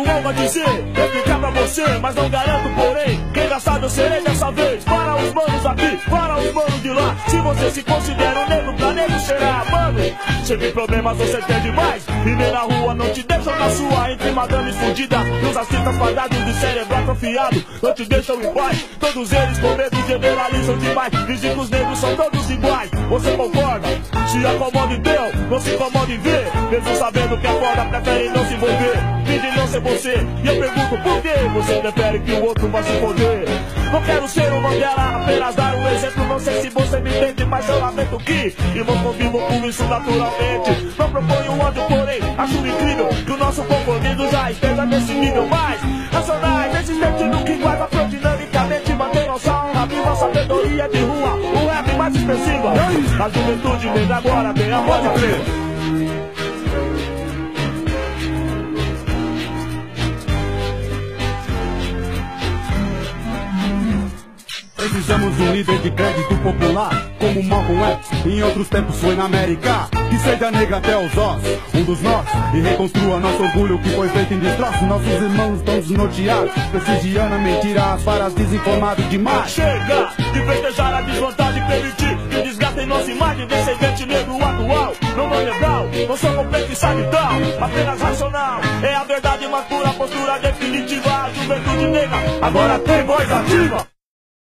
algo a dizer, explicar pra você, mas não garanto, porém, quem já sabe eu serei dessa vez. Para os manos aqui, para os manos de lá. Se você se considera um negro, pra negro será, mano. Se tem problemas, você tem demais. E nem na rua não te deixam na sua, entre madame fudida e os assistas fadados de cérebro atrofiado. Não te deixam em paz, todos eles com medo generalizam demais. Dizem que os negros são todos iguais. Você concorda? Se acomoda em Deus, não se incomoda em ver. Mesmo sabendo que a foda prefere não se envolver. Finge não ser você. E eu pergunto por que você prefere que o outro vá se foder. Não quero ser o Mandela, apenas dar um exemplo. Não sei se você me entende, mas eu lamento que irmão convivo com isso naturalmente. Não proponho ódio, porém, acho incrível que o nosso compromisso já esteja nesse nível mais racionais, resistente no que guarda prodinamicamente. Mantém nossa honra viva, sabedoria de rua. O rap mais expressivo. A juventude negra agora tem a voz de crer. Precisamos de um líder de crédito popular, como Malcolm X, em outros tempos foi na América. Que seja negra até os ossos, um dos nossos, e reconstrua nosso orgulho que foi feito em destroço. Nossos irmãos estão desnorteados, prestigiando a mentira, as faras desinformados demais. Chega de festejar a desvantagem, permitir que desgastem nossa imagem, descendente negro atual. Não é legal, não sou completo e sanidal, apenas racional. É a verdade mais pura, postura definitiva, a juventude negra, agora tem voz ativa.